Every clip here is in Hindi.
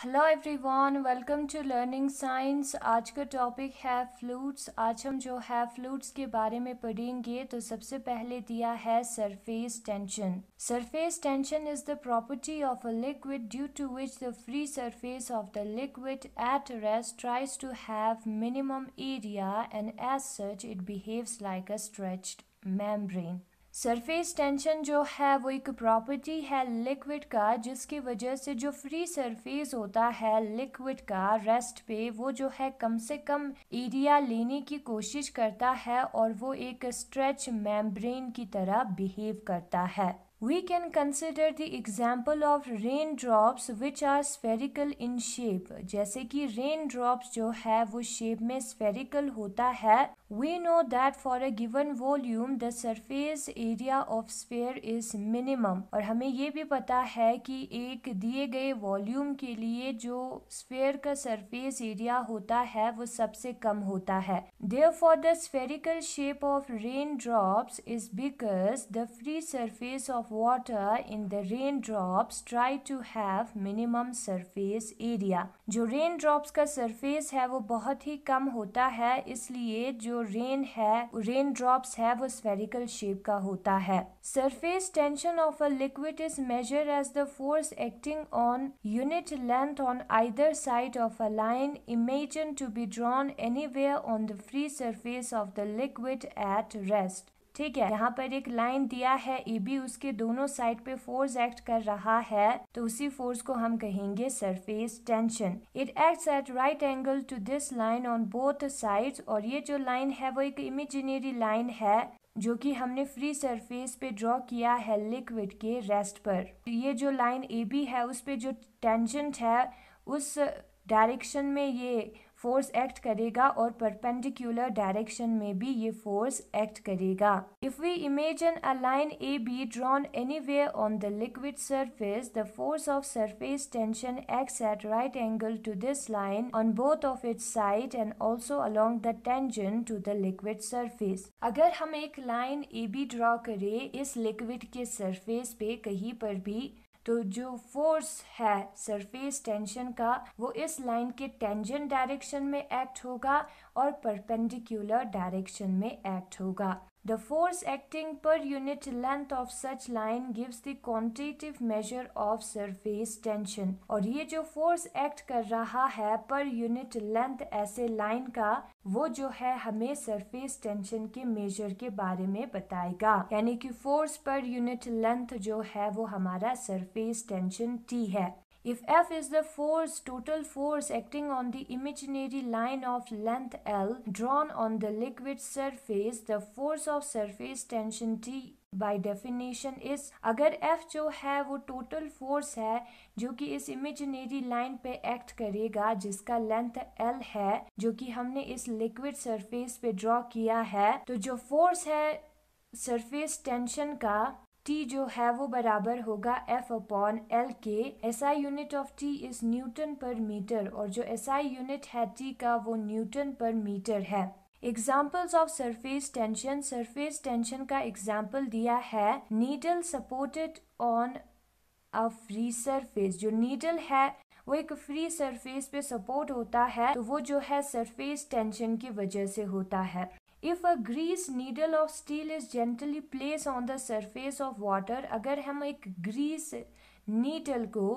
Hello everyone welcome to learning science आज का टॉपिक है फ्लूट्स आज हम जो है फ्लूट्स के बारे में पढ़ेंगे तो सबसे पहले दिया है surface tension surface tension is the property of a liquid due to which the free surface of the liquid at rest tries to have minimum area and as such it behaves like a stretched membrane surface tension जो है वो एक प्रॉपर्टी है लिक्विड का, जिसकी वजह से जो फ्री सरफेस होता है लिक्विड का रेस्ट पे, वो जो है कम से कम एरिया लेने की कोशिश करता है और वो एक स्ट्रेच मेम्ब्रेन की तरह बिहेव करता है। We can consider the example of raindrops which are spherical in shape. जैसे कि raindrops जो है वो shape में spherical होता है We know that for a given volume the surface area of sphere is minimum और हमें ये भी पता है कि एक दिए गए वॉल्यूम के लिए जो स्फेयर का सरफेस एरिया होता है वो सबसे कम होता है Therefore the spherical shape of raindrops is because the free surface of water in the raindrops try to have minimum surface area जो raindrops का surface है वो बहुत ही कम होता है इसलिए जो rain है raindrops है वो spherical shape का होता है surface tension of a liquid is measured as the force acting on unit length on either side of a line imagined to be drawn anywhere on the free surface of the liquid at rest ठीक है। यहाँ पर एक लाइन दिया है, ए बी उसके दोनों साइड पे फोर्स एक्ट कर रहा है। तो उसी फोर्स को हम कहेंगे surface tension it acts at right angle to this line on both sides और ये जो लाइन है वो एक इमेजिनरी लाइन है, जो कि हमने फ्री सरफेस पे ड्रॉ किया है लिक्विड के रेस्ट पर। ये जो लाइन ए बी है, उस पे जो टेंजेंट है, उस डायरेक्शन में ये फोर्स एक्ट करेगा और परपेंडिकुलर डायरेक्शन में भी ये फोर्स एक्ट करेगा। If we imagine a line A B drawn anywhere on the liquid surface the force of surface tension acts at right angle to this line on both of its side and also along the tangent to the liquid surface अगर हम एक लाइन ए बी ड्रॉ करें, इस लिक्विड के सरफेस पे कहीं पर भी तो जो फोर्स है सरफेस टेंशन का, वो इस लाइन के टेंजेंट डायरेक्शन में एक्ट होगा। और परपेंडिकुलर डायरेक्शन में एक्ट होगा। The force acting per unit length of such line gives the quantitative measure of surface tension और ये जो फोर्स एक्ट कर रहा है पर यूनिट लेंथ ऐसे लाइन का, वो जो है हमें सरफेस टेंशन के मेजर के बारे में बताएगा। यानी कि फोर्स पर यूनिट लेंथ जो है वो हमारा सरफेस टेंशन टी है। If F is the force, total force acting on the imaginary line of length L drawn on the liquid surface, the force of surface tension T by definition is अगर एफ़ जो है वो टोटल फोर्स है जो कि इस इमेजिनरी लाइन पे एक्ट करेगा जिसका लेंथ एल है जो कि हमने इस लिक्विड सरफेस पे ड्रॉ किया है तो जो फोर्स है सरफेस टेंशन का टी जो है वो बराबर होगा एफ़ अपॉन एल के S I unit of T is newton per metre और जो एस आई यूनिट है टी का वो न्यूटन पर मीटर है। Examples of surface tension surface tension का एग्ज़ाम्पल दिया है। Needle supported on a free surface जो नीडल है, वो एक फ्री सरफेस पे सपोर्ट होता है तो वो जो है सरफेस टेंशन की वजह से होता है। If a grease needle of steel is gently place on the surface of water अगर हम एक ग्रीस नीडल को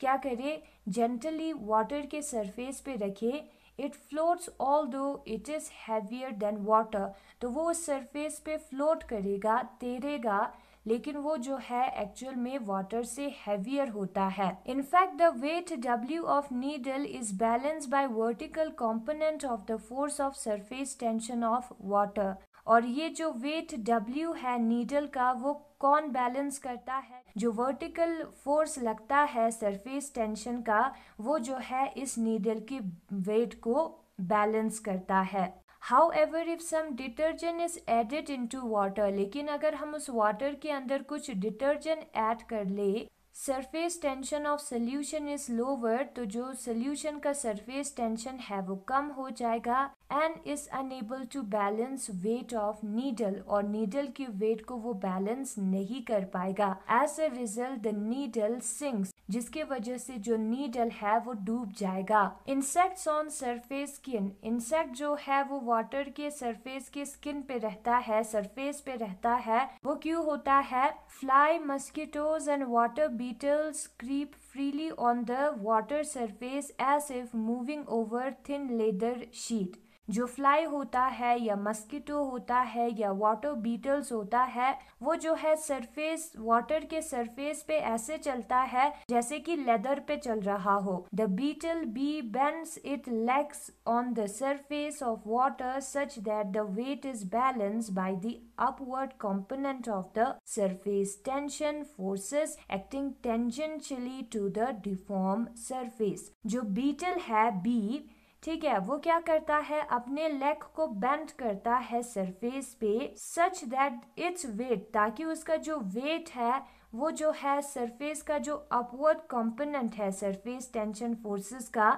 क्या करें? जेंटली वाटर के सरफेस पे रखें। It floats although it is heavier than water तो वो उस सरफेस पे फ्लोट करेगा, तैरेगा लेकिन वो जो है एक्चुअल में वाटर से हैवियर होता है। In fact the weight W of needle is balance by vertical component of the force of surface tension of water और ये जो वेट डब्ल्यू है नीडल का, वो कौन बैलेंस करता है? जो वर्टिकल फोर्स लगता है सरफेस टेंशन का, वो जो है इस नीडल की वेट को बैलेंस करता है। However if some detergent is added into water लेकिन अगर हम उस वाटर के अंदर कुछ डिटर्जेंट ऐड कर ले surface tension of solution is lower तो जो सोल्यूशन का सरफेस टेंशन है, वो कम हो जाएगा and is unable to balance weight of needle और नीडल की वेट को वो बैलेंस नहीं कर पाएगा. As a result the needle sinks जिसके वजह से जो नीडल है वो डूब जाएगा। Insects on surface skin insect जो है वो वाटर के सरफेस के स्किन पे रहता है सरफेस पे रहता है। वो क्यों होता है? Fly mosquitoes and water beetles creep freely on the water surface as if moving over thin leather sheet जो फ्लाई होता है या मस्किटो होता है या वाटर बीटल्स होता है, वो जो है सरफेस वाटर के सरफेस पे ऐसे चलता है जैसे कि लेदर पे चल रहा हो। The beetle B bends it legs on the surface of water such that the weight is balance by the upward component of the surface. Tension forces acting tangentially to the deformed surface. जो बीटल है बी ठीक है, वो क्या करता है, अपने लेग को बेंड करता है सरफेस पे सच दैट इट्स वेट ताकि उसका जो वेट है, वो जो है सरफेस का जो अपवर्ड कंपोनेंट है सरफेस टेंशन फोर्सेस का,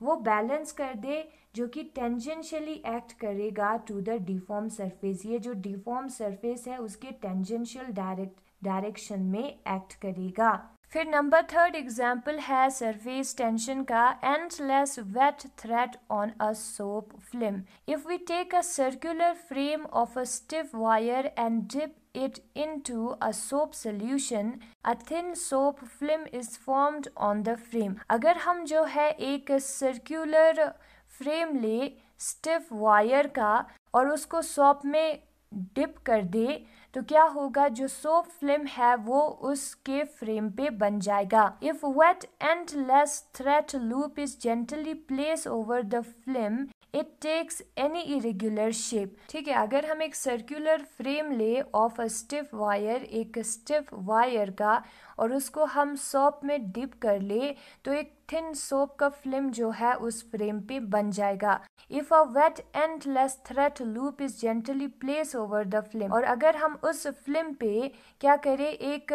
वो बैलेंस कर दे, जो कि टेंजेंशियली एक्ट करेगा टू द डिफॉर्म सरफेस ये जो डिफॉर्म सरफेस है, उसके टेंजेंशियल डायरेक्ट डायरेक्शन में एक्ट करेगा। फिर नंबर थर्ड एग्ज़ाम्पल है सरफेस टेंशन का endless wet thread on a soap film if we take a circular frame of a stiff wire and dip it into a soap solution, a thin soap film is formed on the frame. अगर हम जो है एक सर्कुलर फ्रेम ले स्टिफ वायर का, और उसको सोप में डिप कर दे तो क्या होगा? जो सोप फ़िल्म है, वो उसके फ्रेम पे बन जाएगा। If wet endless thread loop is gently place over the film it takes any irregular shape ठीक है, अगर हम एक सर्कुलर फ्रेम ले ऑफ़ अ स्टिफ वायर एक स्टिफ वायर का, और उसको हम सॉप में डिप कर ले तो एक थिन सोप का फ़िल्म जो है उस फ्रेम पे बन जाएगा। If a wet endless thread loop is gently place over the film और अगर हम उस फ़िल्म पे क्या करें, एक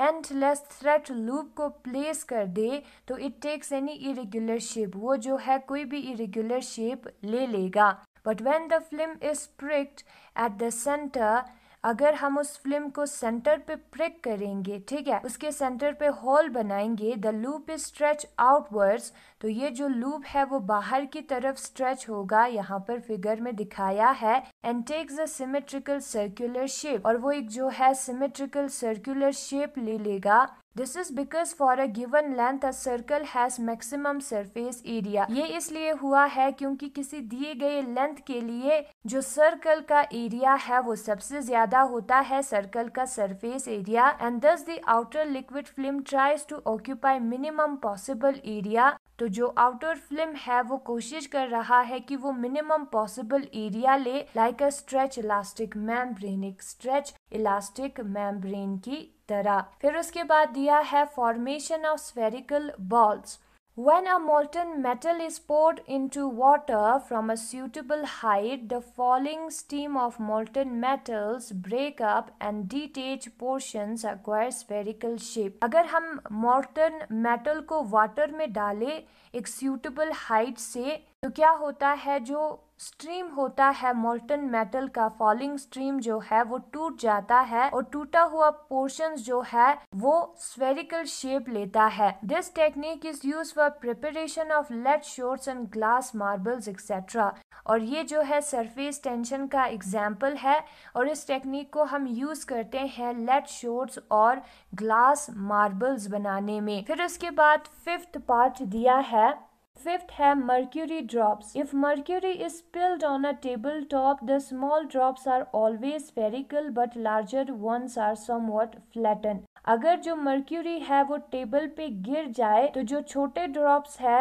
एंड लेस थ्रेट लूप को प्लेस कर दे तो it takes any irregular shape वो जो है कोई भी इरेग्युलर शेप ले लेगा। But when the film is pricked at the centre अगर हम उस फ़िल्म को सेंटर पे प्रिक करेंगे, ठीक है? उसके सेंटर पे होल बनाएँगे the loop is stretch outwards तो ये जो लूप है वो बाहर की तरफ़ स्ट्रेच होगा, यहाँ पर फिगर में दिखाया है and takes a symmetrical circular shape और वो एक जो है सिमेट्रिकल सर्कुलर शेप ले लेगा this is because for a given length a circle has maximum surface area ये इसलिए हुआ है क्योंकि किसी दिए गए लेंथ के लिए जो सर्कल का एरिया है, वो सबसे ज़्यादा होता है सर्कल का surface area and thus the outer liquid film tries to occupy minimum possible area तो जो आउटर फ़िल्म है, वो कोशिश कर रहा है कि वो मिनिमम पॉसिबल एरिया ले like a stretch elastic membrane एक स्ट्रेच इलास्टिक मैम्ब्रेन की तरह फिर उसके बाद दिया है formation of spherical balls When a molten metal is poured into water from a suitable height, the falling steam of molten metals break up and detach portions acquire spherical shape. अगर हम molten metal को water में डालें एक suitable height से तो क्या होता है जो स्ट्रीम होता है मोल्टन मेटल का फॉलिंग स्ट्रीम जो है वो टूट जाता है और टूटा हुआ पोर्शन जो है वो स्वेरिकल शेप लेता है। This technique is use for preparation of lead shots and glass marbles etcetera और ये जो है सरफेस टेंशन का एग्ज़ाम्पल है और इस टेक्निक को हम यूज़ करते हैं लेड शोर्ट्स और ग्लास मार्बल्स बनाने में। फिर उसके बाद फिफ्थ पार्ट दिया है। Fifth है mercury drops. If mercury is spilled on a tabletop, the small drops are always spherical but larger ones are somewhat flattened. अगर जो mercury है वो टेबल पे गिर जाए तो जो छोटे ड्रॉप्स है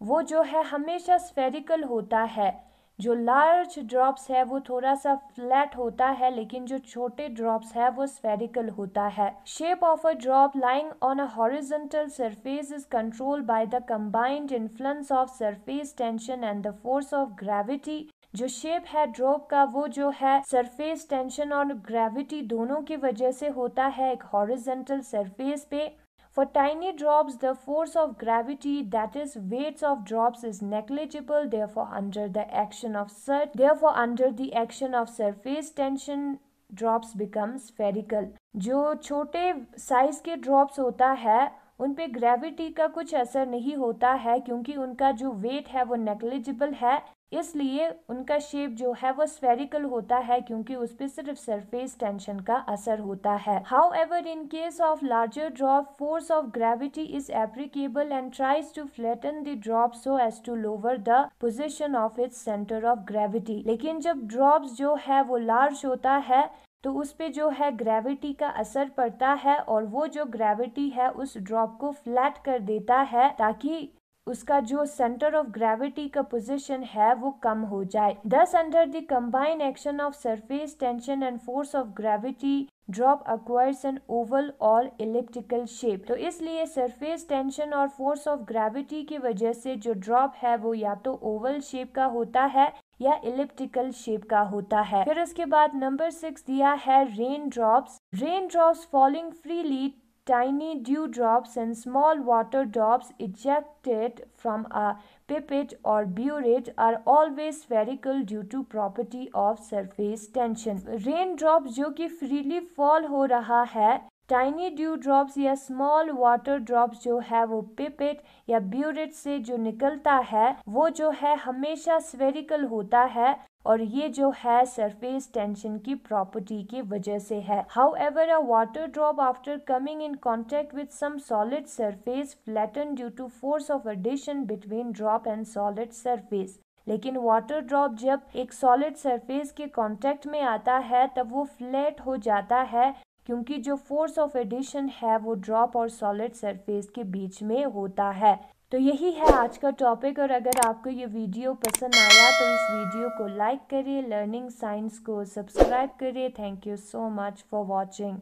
वो जो है हमेशा स्फेरिकल होता है जो लार्ज ड्रॉप्स है, वो थोड़ा सा फ्लैट होता है, लेकिन जो छोटे ड्रॉप्स है, वो स्फेरिकल होता है। Shape of a drop lying on a horizontal surface is control by the combined influence of surface tension and the force of gravity जो शेप है ड्रॉप का, वो जो है सरफेस टेंशन और ग्रेविटी दोनों की वजह से होता है एक हॉरिजेंटल सरफेस पे। For tiny drops, the force of gravity, that is weights of drops is negligible. Therefore, under the action of surge, therefore under the action of surface tension, drops become spherical. जो छोटे साइज़ के ड्रॉप्स होता है उन पे ग्रेविटी का कुछ असर नहीं होता है क्योंकि उनका जो वेट है वो नेग्लिजिबल है इसलिए उनका शेप जो है वो स्फेरिकल होता है क्योंकि उस पर सिर्फ़ सरफेस टेंशन का असर होता है। However in case of larger drop force of gravity is applicable and tries to flatten the drop so as to lower the position of its centre of gravity लेकिन जब ड्रॉप जो है वो लार्ज होता है तो उस पे जो है ग्रेविटी का असर पड़ता है और वो जो ग्रेविटी है उस ड्रॉप को फ्लैट कर देता है ताकि उसका जो सेंटर ऑफ़ ग्रेविटी का पोजीशन है, वो कम हो जाए। Thus under the combine action of surface tension and force of gravity drop acquires an oval और इलिप्टिकल शेप तो इसलिए सरफेस टेंशन और फोर्स ऑफ़ ग्रेविटी की वजह से जो ड्रॉप है, वो या तो ओवल शेप का होता है या इलिप्टिकल शेप का होता है। फिर उसके बाद नंबर सिक्स दिया है rain drops rain drops falling freely Tiny dewdrops and small water drops ejected from a pipette or burette are always spherical due to property of surface tension. Raindrops जो कि freely fall हो रहा है टाइनी ड्यू ड्रॉप्स या स्मॉल वाटर ड्रॉप्स जो है वो पिपेट या ब्यूरेट से जो निकलता है, वो जो है हमेशा स्वेरिकल होता है और ये जो है सरफेस टेंशन की प्रॉपर्टी की वजह से है। However a water drop after coming in contact with some solid surface flatten due to force of adhesion between drop and solid surface लेकिन वाटर ड्रॉप जब एक सॉलिड सरफेस के कांटेक्ट में आता है, तब वो फ्लैट हो जाता है क्योंकि जो फोर्स ऑफ़ एडिशन है वो ड्रॉप और सॉलिड सरफेस के बीच में होता है। तो यही है आज का टॉपिक और अगर आपको ये वीडियो पसंद आया तो इस वीडियो को लाइक करिए लर्निंग साइंस को सब्सक्राइब करिए। Thank you so much for watching